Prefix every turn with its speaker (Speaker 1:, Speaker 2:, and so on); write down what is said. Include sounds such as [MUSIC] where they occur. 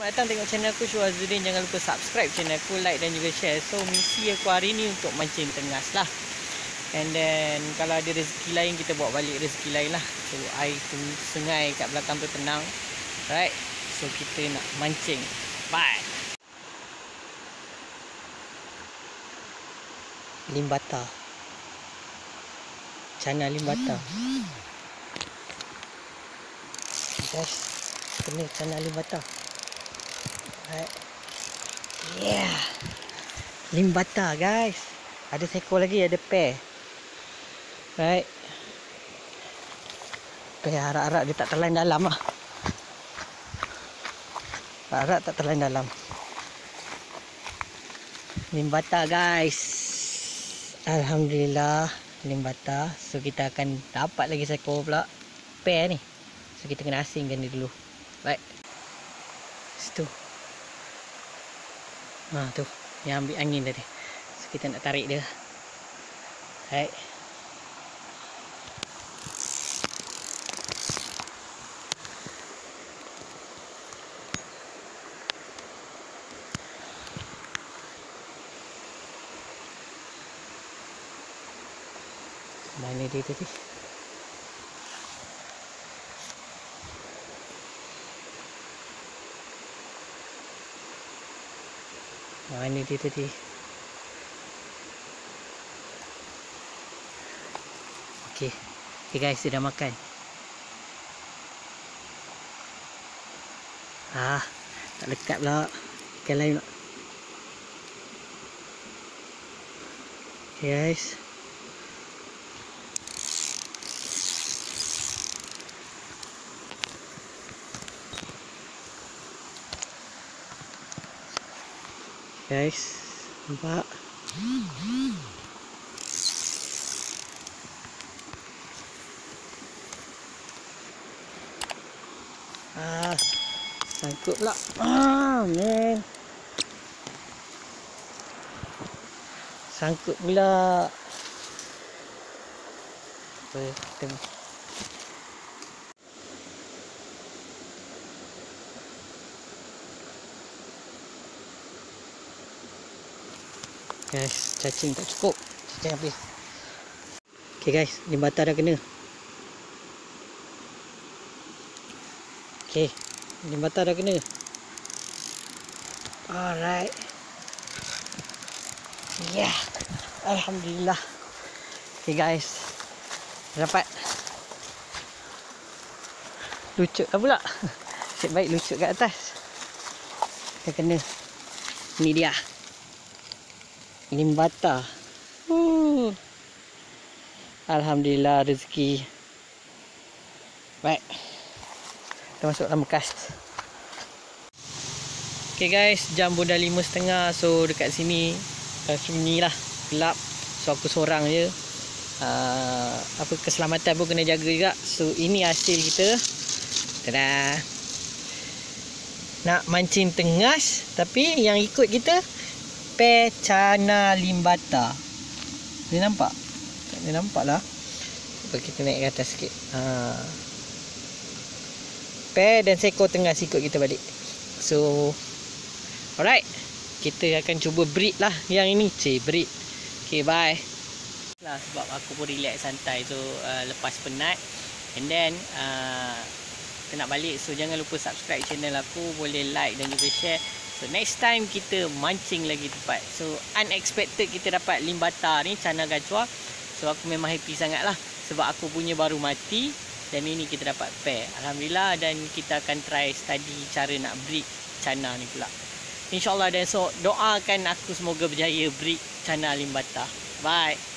Speaker 1: Selamat datang tengok channel aku Syuh Azudin Jangan lupa subscribe channel aku Like dan juga share. So misi aku hari ni untuk mancing tengas lah. And then Kalau ada rezeki lain Kita bawa balik rezeki lain lah. So air tu sungai kat belakang tu tenang. Right So kita nak mancing. Bye. Limbata. Cana limbata. Guys Kena cana limbata Right. Yeah. Limbata guys. Ada seekor lagi, ada pair. Right. Pair harap-harap dia tak terlain dalam lah. Harap tak terlain dalam. Limbata guys. Alhamdulillah. Limbata. So kita akan dapat lagi seekor pula. Pair ni. So kita kena asingkan dia dulu. Right. Situ. Ha tu. Yang ambil angin tadi. So kita nak tarik dia. Hai. Mana dia tadi? Mana dia tadi? Okey. Okay guys, dia dah makan. Ah, tak lekat pula. Ikan lain pula. Okay guys. Guys. Nampak? Ah sangkut pula. Ah man. Sangkut pula. Apa kita Guys, cacing tak cukup. Cacing habis. Okay guys, limbata dah kena. Okay, limbata dah kena. Alright. Yeah. Alhamdulillah. Okay guys. Dapat. Lucut kan pula. [LAUGHS] Nasib baik lucut kat atas. Kita kena. Ni dia limbata. Uh. Alhamdulillah rezeki. Baik. Kita masuk dalam bekas. Okay guys, jam pun dah lima setengah. So dekat sini, sunyi lah. Gelap. So aku seorang je. Uh, apa keselamatan pun kena jaga juga. So ini hasil kita. Tada. Nak mancing tengas. Tapi yang ikut kita Pecana limbata. Ni nampak? Tak ni nampak lah. Cuba kita naik ke atas sikit. Ha. Pe dan seko tengah sikut kita balik. So, alright. Kita akan cuba breed lah yang ini. Cik, breed. Okay, bye. Lah, sebab aku pun relax santai. So, uh, lepas penat. And then, uh, kita nak balik. So, jangan lupa subscribe channel aku. Boleh like dan juga share. So next time kita mancing lagi tempat. So unexpected kita dapat limbata ni cana gajwa. So aku memang happy sangat lah. Sebab aku punya baru mati. Dan ini kita dapat pair. Alhamdulillah dan kita akan try study cara nak breed cana ni pula. InsyaAllah dan so doakan aku semoga berjaya breed cana limbata. Bye.